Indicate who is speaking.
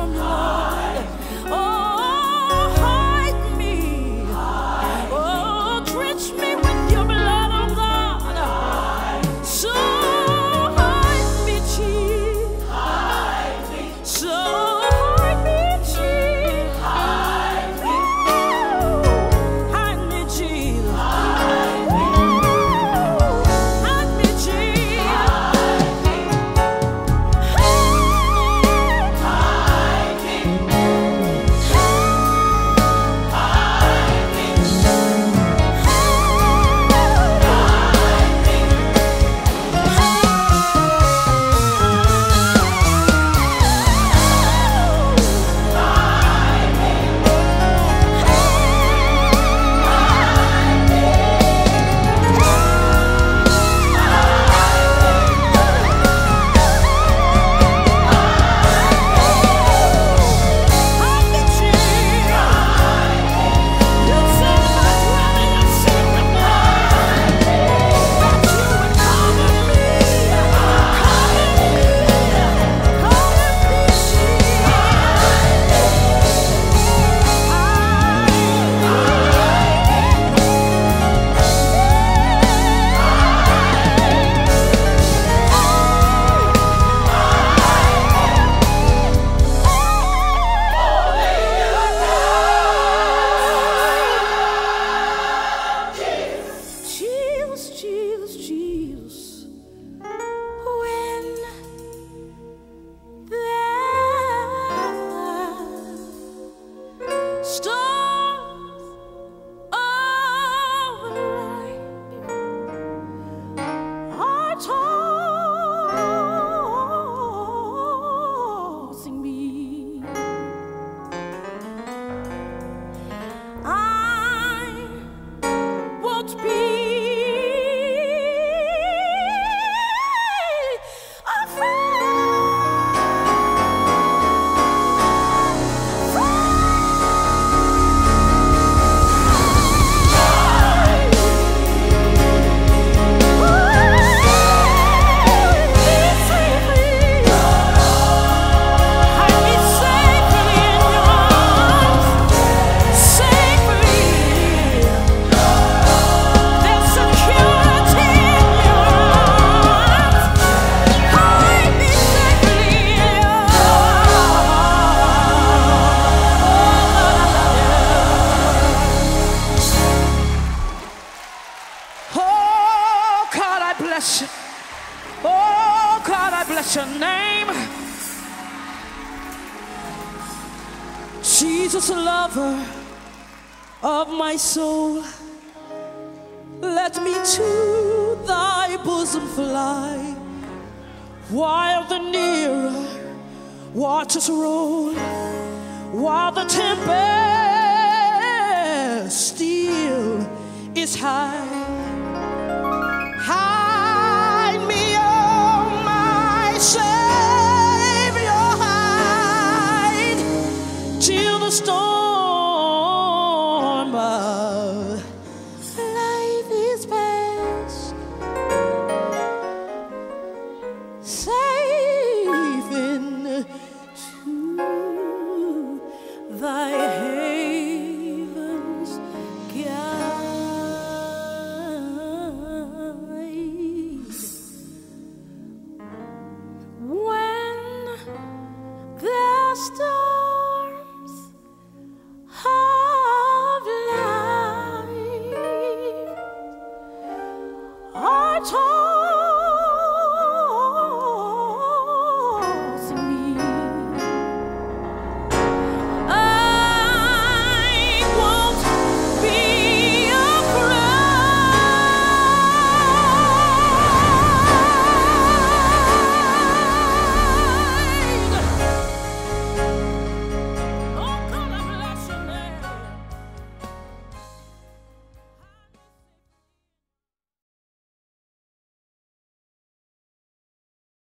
Speaker 1: from love. Lover of my soul. Let me to thy bosom fly while the nearer waters roll, while the tempest still is high. 从。